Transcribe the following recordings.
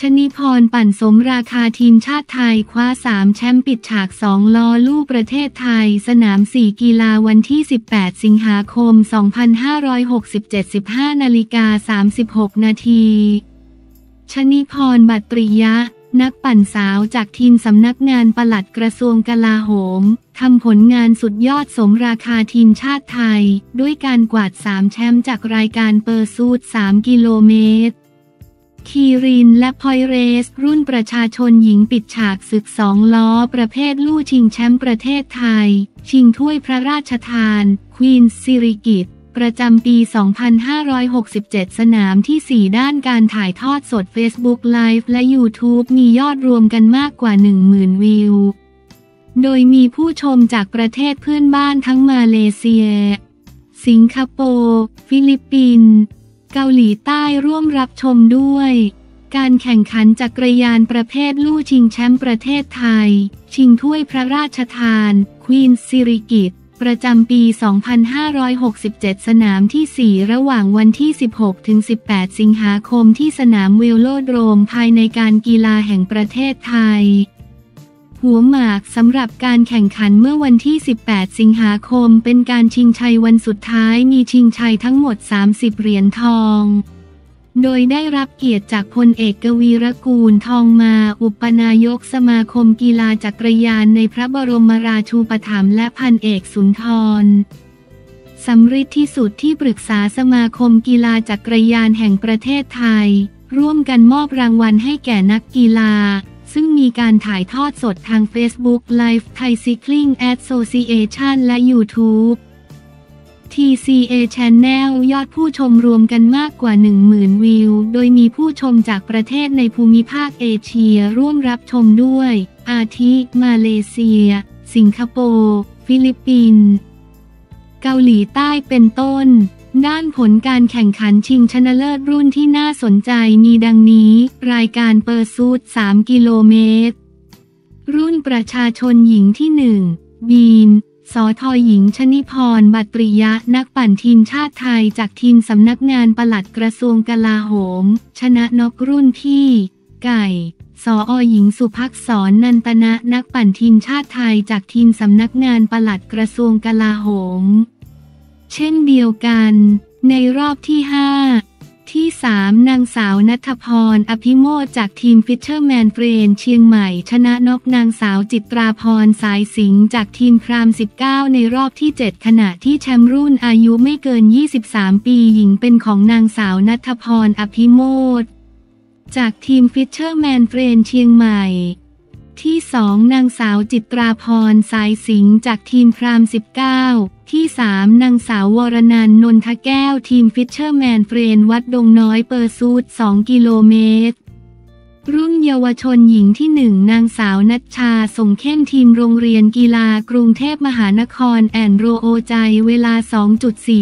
ชนิพรปั่นสมราคาทีมชาติไทย คว้า 3 แชมป์ปิดฉาก 2 ล้อลู่ประเทศไทย สนาม 4 กีฬาวันที่ 18 สิงหาคม 2567 15นาฬิกา36 นาที ชนิพรบัตริยะ นักปั่นสาวจากทีมสำนักงานปลัดกระทรวงกลาโหม ทำผลงานสุดยอดสมราคาทีมชาติไทย ด้วยการกวาด 3 แชมป์จากรายการเปอร์ซูด 3 กิโลเมตร คีรินและพอยเรส รุ่นประชาชนหญิงปิดฉากศึกสองล้อ ประเภทลู่ชิงแชมป์ประเทศไทย ชิงถ้วยพระราชทาน ควีนซิริกิตประจำปี 2567 สนามที่ 4 ด้านการถ่ายทอดสด Facebook Live และ YouTube มียอดรวมกันมากกว่า 10,000 วิว โดยมีผู้ชมจากประเทศเพื่อนบ้านทั้งมาเลเซีย สิงคโปร์ ฟิลิปปินส์ เกาหลีใต้ร่วมรับชมด้วย การแข่งขันจักรยานประเภทลู่ชิงแชมป์ประเทศไทย ชิงถ้วยพระราชทาน ควีนสิริกิติ์ประจำปี 2567 สนามที่ 4 ระหว่างวันที่ 16 ถึง 18 สิงหาคมที่สนามเวโลโดรมภายในการกีฬาแห่งประเทศไทย หัวหมากสำหรับการแข่งขันเมื่อวันที่ 18 สิงหาคม เป็นการชิงชัยวันสุดท้ายมีชิงชัยทั้งหมด 30 เหรียญทอง โดยได้รับเกียรติจากพลเอกกวีรกูลทองมาอุปนายกสมาคมกีฬาจักรยานในพระบรมราชูปถัมภ์และพันเอกสุนทรสำริดที่สุดที่ปรึกษาสมาคมกีฬาจักรยานแห่งประเทศไทย ร่วมกันมอบรางวัลให้แก่นักกีฬา ซึ่งมีการถ่ายทอดสดทาง Facebook Live Thai Cycling Association และ YouTube TCA Channel ยอดผู้ชมรวมกันมากกว่า 10,000 วิว โดยมีผู้ชมจากประเทศในภูมิภาคเอเชียร่วมรับชมด้วย อาทิ มาเลเซีย สิงคโปร์ ฟิลิปปินส์ เกาหลีใต้เป็นต้น ด้านผลการแข่งขันชิงชนะเลิศรุ่นที่น่าสนใจมีดังนี้ รายการเปอร์ซูด3 กิโลเมตร รุ่นประชาชนหญิงที่ 1 บีนสอทอหญิงชนิพร บัตริยะ นักปั่นทีมชาติไทยจากทีมสำนักงานปลัดกระทรวงกลาโหม ชนะนกรุ่นพี่ ไก่สออหญิงสุภักษรนันตนะ นักปั่นทีมชาติไทยจากทีมสำนักงานปลัดกระทรวงกลาโหม เช่นเดียวกัน ในรอบที่ 5 ที่ 3 นางสาวนัทพร อภิโมทจากทีม Fisherman's Friend เชียงใหม่ ชนะน็อกนางสาวจิตราพรสายสิงจากทีมไพรม์ 19 ในรอบที่ 7 ขณะที่แชมป์รุ่นอายุไม่เกิน 23 ปีหญิงเป็นของนางสาวนัทพร อภิโมทจากทีม Fisherman's Friend เชียงใหม่ ที่สองนางสาวจิตราพรสายสิงห์จากทีมพราม 19 ที่สามนางสาววรนันนนทแก้วทีม Fisherman Friend วัดดงน้อย pursuit 2กิโลเมตร รุ่นเยาวชนหญิงที่หนึ่งนางสาวนัชชาส่งเข้มทีมโรงเรียนกีฬากรุงเทพมหานคร and Roojai เวลา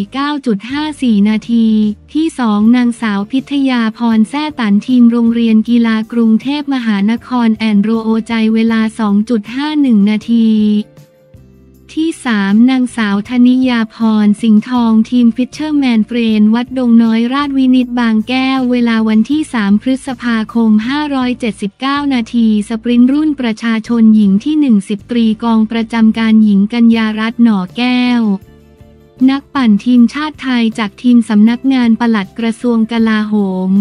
2.49.54 นาที ที่สองนางสาวพิทยาพรแซ่ตันทีมโรงเรียนกีฬากรุงเทพมหานคร and Roojai เวลา 2.51 นาที ที่ 3 นางสาวธนิยาพร สิงห์ทอง ทีม Fisherman Friend วัดดงน้อยราชวินิตบางแก้ว เวลาวันที่ 3 พฤษภาคม 579 นาที sprint รุ่นประชาชนหญิงที่1 สิบตรีกองประจำการหญิงกัญญารัตน์หน่อแก้ว นักปั่นทีมชาติไทยจากทีมสำนักงานปลัดกระทรวงกลาโหม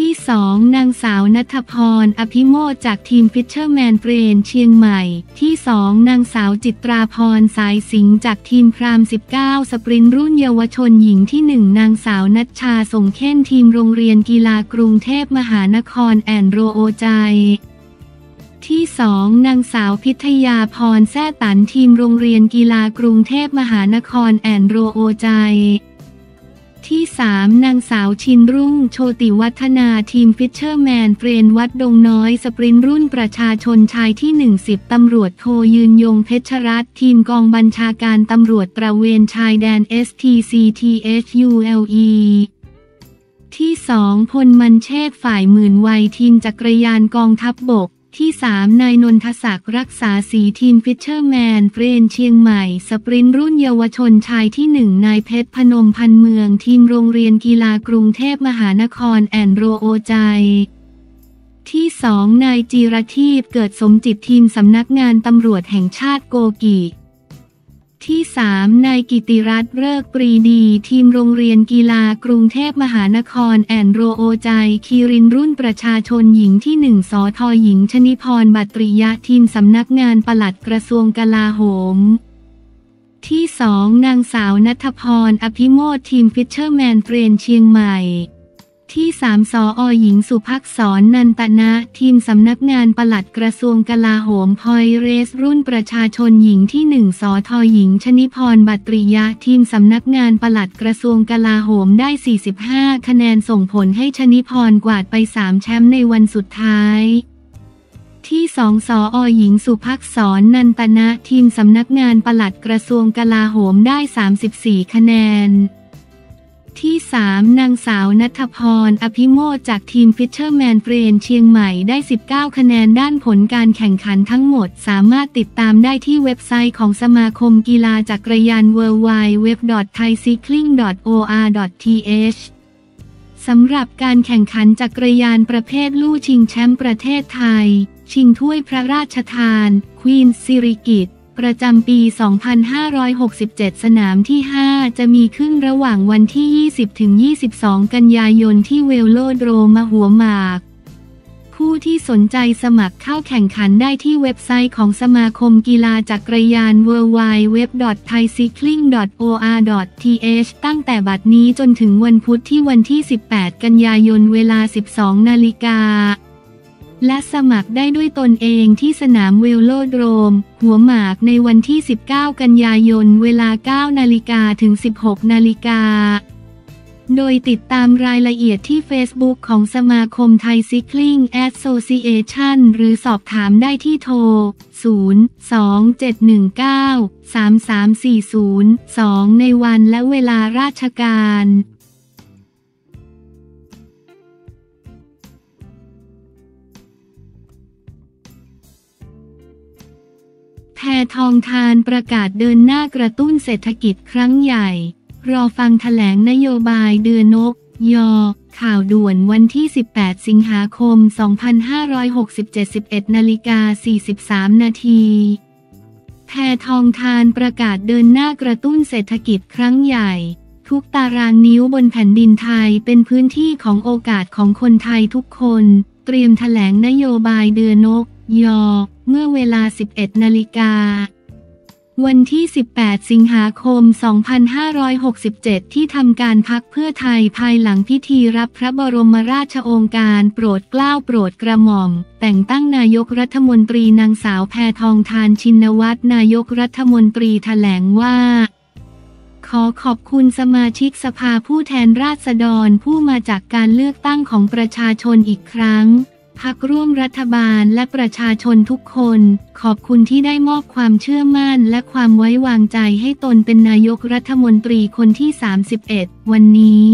ที่สองนางสาวนัทพร อภิโมทจากทีม Fisherman Friend เชียงใหม่ ที่สองนางสาวจิตราพร สายสิงห์จากทีมพราม 19 sprint รุ่นเยาวชนหญิงที่หนึ่งนางสาวนัชชาส่งเข้นทีมโรงเรียนกีฬากรุงเทพมหานคร and Roojai ที่สองนางสาวพิทยาพรแซ่ตันทีมโรงเรียนกีฬากรุงเทพมหานคร and Roojai ที่ 3 นางสาวชินรุ่ง โชติวัฒนาทีมฟิชเชอร์แมนเฟรนวัดดงน้อยสปรินต์รุ่นประชาชนชายที่ 10ตำรวจโทยืนยงเพชรรัตน์ทีมกองบัญชาการตำรวจตระเวนชายแดน STCTHULE ที่ 2 พลมันเชษฝ่ายหมื่นวัยทีมจักรยานกองทัพบบก ที่ 3 นายนนทศักดิ์รักษาสีทีมฟิชเชอร์แมนเฟรนเชียงใหม่ สปรินต์รุ่นเยาวชนชายที่ 1 นายเพชรพนมพันเมือง ทีมโรงเรียนกีฬากรุงเทพมหานครแอนโรโอใจที่สองนายจีรทีพเกิดสมจิตทีมสำนักงานตำรวจแห่งชาติโกกี ที่สามนายกิติรัตน์เลิกปรีดี ทีมโรงเรียนกีฬากรุงเทพมหานคร แอนโรโอใจ คีรินรุ่นประชาชนหญิงที่หนึ่งสอทอหญิง ชนิพร บัตริยะ ทีมสำนักงานปลัดกระทรวงกลาโหม ที่สองนางสาวนัทพร อภิโมททีม Fisherman Friend เชียงใหม่ ที่สามสออหญิงสุภักษรนันตนะ ทีมสำนักงานปลัดกระทรวงกลาโหม points race รุ่นประชาชนหญิงที่หนึ่งสอทอหญิง ชนิพรบัตริยะ ทีมสำนักงานปลัดกระทรวงกลาโหมได้ 45 คะแนนส่งผลให้ชนิพรกวาดไป 3 แชมป์ในวันสุดท้ายที่สองสออหญิงสุภักษรนันตนะ ทีมสำนักงานปลัดกระทรวงกลาโหมได้ 34 คะแนน ที่สามนางสาวนัทพร อภิโมทจากทีม Fisherman Friend เชียงใหม่ได้ 19 คะแนนด้านผลการแข่งขันทั้งหมด สามารถติดตามได้ที่เว็บไซต์ของสมาคมกีฬาจักรยาน w w w t h a i c y c l i n g o r t h สำหรับการแข่งขันจักรยานประเภทลู่ชิงแชมป์ประเทศไทย ชิงถ้วยพระราชทาน Queen Sirikit ประจำปี 2567 สนามที่ 5 จะมีขึ้นระหว่างวันที่ 20-22 กันยายนที่เวลโลโดรมหัวหมาก ผู้ที่สนใจสมัครเข้าแข่งขันได้ที่เว็บไซต์ของสมาคมกีฬาจักรยาน w w w t h a i c y c l i n g o r t h ตั้งแต่บัดนี้จนถึงวันพุธที่วันที่ 18 กันยายนเวลา 12 นาฬิกา และสมัครได้ด้วยตนเองที่สนามเวลโลโดรม หัวหมากในวันที่ 19 กันยายน เวลา 9 นาฬิกาถึง 16 นาฬิกา โดยติดตามรายละเอียดที่ Facebook ของสมาคม Thai Cycling Association หรือสอบถามได้ที่โทร 027193340 2 ในวันและเวลาราชการ แพทองทานประกาศเดินหน้ากระตุ้นเศรษฐกิจครั้งใหญ่ รอฟังถแถลงนโยบายเดือนนก ยอ ข่าวด่วนวันที่ 18 สิงหาคม 2567 11นาฬิกา43 นาทีแพทองทานประกาศเดินหน้ากระตุ้นเศรษฐกิจครั้งใหญ่ ทุกตารางนิ้วบนแผ่นดินไทยเป็นพื้นที่ของโอกาสของคนไทยทุกคน เตรียมถแถลงนโยบายเดือนนก ยอ เมื่อเวลา 11 นาฬิกา วันที่ 18 สิงหาคม 2567 ที่ทำการพักเพื่อไทยภายหลังพิธีรับพระบรมราชโองการโปรดเกล้าโปรดกระหม่อม แต่งตั้งนายกรัฐมนตรีนางสาวแพทองทานชินวัตรนายกรัฐมนตรีแถลงว่าขอขอบคุณสมาชิกสภาผู้แทนราษฎรผู้มาจากการเลือกตั้งของประชาชนอีกครั้ง พักร่วมรัฐบาลและประชาชนทุกคน ขอบคุณที่ได้มอบความเชื่อมั่นและความไว้วางใจให้ตนเป็นนายกรัฐมนตรีคนที่ 31 วันนี้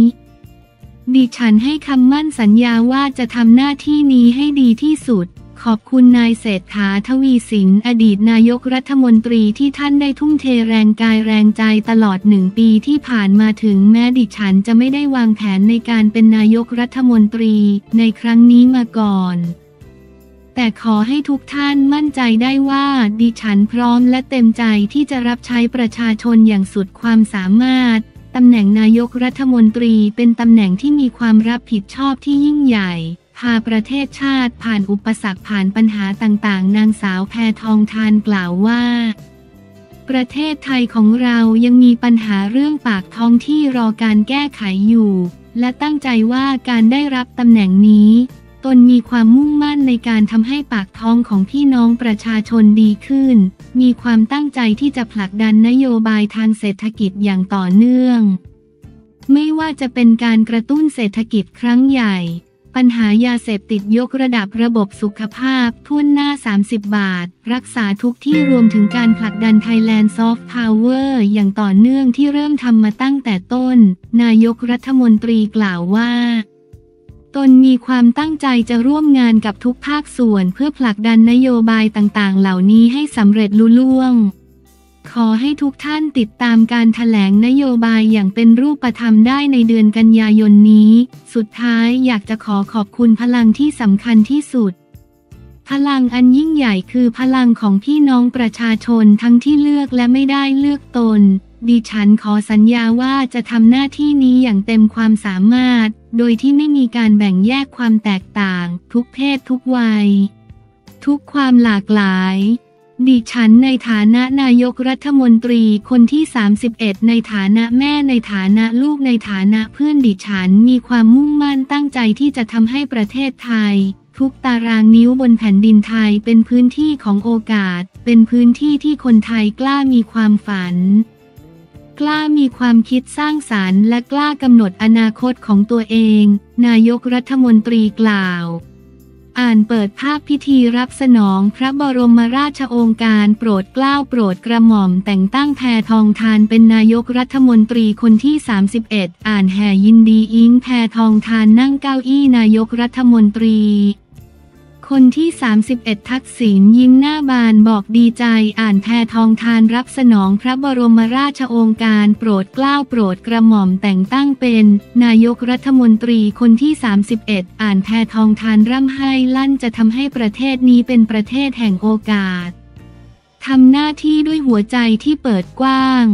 ดิฉันให้คำมั่นสัญญาว่าจะทำหน้าที่นี้ให้ดีที่สุด ขอบคุณนายเศรษฐาทวีสิน อดีตนายกรัฐมนตรีที่ท่านได้ทุ่มเทแรงกายแรงใจตลอดหนึ่งปีที่ผ่านมาถึงแม้ดิฉันจะไม่ได้วางแผนในการเป็นนายกรัฐมนตรีในครั้งนี้มาก่อน แต่ขอให้ทุกท่านมั่นใจได้ว่า ดิฉันพร้อมและเต็มใจที่จะรับใช้ประชาชนอย่างสุดความสามารถตำแหน่งนายกรัฐมนตรีเป็นตำแหน่งที่มีความรับผิดชอบที่ยิ่งใหญ่ พาประเทศชาติผ่านอุปสรรคผ่านปัญหาต่างๆ นางสาวแพทองทานกล่าวว่า ประเทศไทยของเรายังมีปัญหาเรื่องปากท้องที่รอการแก้ไขอยู่ และตั้งใจว่าการได้รับตำแหน่งนี้ ตนมีความมุ่งมั่นในการทำให้ปากท้องของพี่น้องประชาชนดีขึ้น มีความตั้งใจที่จะผลักดันนโยบายทางเศรษฐกิจอย่างต่อเนื่อง ไม่ว่าจะเป็นการกระตุ้นเศรษฐกิจครั้งใหญ่ ปัญหายาเสพติดยกระดับระบบสุขภาพทุ่นหน้า 30 บาท รักษาทุกที่รวมถึงการผลักดัน Thailand Soft Power อย่างต่อเนื่องที่เริ่มทำมาตั้งแต่ต้น นายกรัฐมนตรีกล่าวว่าตนมีความตั้งใจจะร่วมงานกับทุกภาคส่วนเพื่อผลักดันนโยบายต่างๆ เหล่านี้ให้สำเร็จลุล่วง ขอให้ทุกท่านติดตามการถแถลงนโยบายอย่างเป็นรูปธรรมได้ในเดือนกันยายนนี้ สุดท้ายอยากจะขอขอบคุณพลังที่สำคัญที่สุด พลังอันยิ่งใหญ่คือพลังของพี่น้องประชาชนทั้งที่เลือกและไม่ได้เลือกตน ดิฉันขอสัญญาว่าจะทำหน้าที่นี้อย่างเต็มความสามารถ โดยที่ไม่มีการแบ่งแยกความแตกต่าง ทุกเพศทุกวัย ทุกความหลากหลาย ดิฉันในฐานะนายกรัฐมนตรีคนที่ 31 ในฐานะแม่ในฐานะลูกในฐานะเพื่อนดิฉันมีความมุ่งมั่นตั้งใจที่จะทำให้ประเทศไทย ทุกตารางนิ้วบนแผ่นดินไทยเป็นพื้นที่ของโอกาส เป็นพื้นที่ที่คนไทยกล้ามีความฝัน กล้ามีความคิดสร้างสารรค์และกล้ากำหนดอนาคตของตัวเอง นายกรัฐมนตรีกล่าว อ่านเปิดภาพพิธีรับสนองพระบรมราชโองการโปรดเกล้าโปรดกระหม่อมแต่งตั้งแพทองทานเป็นนายกรัฐมนตรีคนที่ 31 อ่านแห่ยินดีอิงแพทองทานนั่งเก้าอี้นายกรัฐมนตรี คนที่ 31 ทักษิณยิ้มหน้าบานบอกดีใจอ่านแพทองทานรับสนองพระบรมราชโองการโปรดเกล้าโปรดกระหม่อมแต่งตั้งเป็น นายกรัฐมนตรีคนที่ 31 อ่านแพทองทานร่ำไห้ลั่นจะทำให้ประเทศนี้เป็นประเทศแห่งโอกาสทำหน้าที่ด้วยหัวใจที่เปิดกว้าง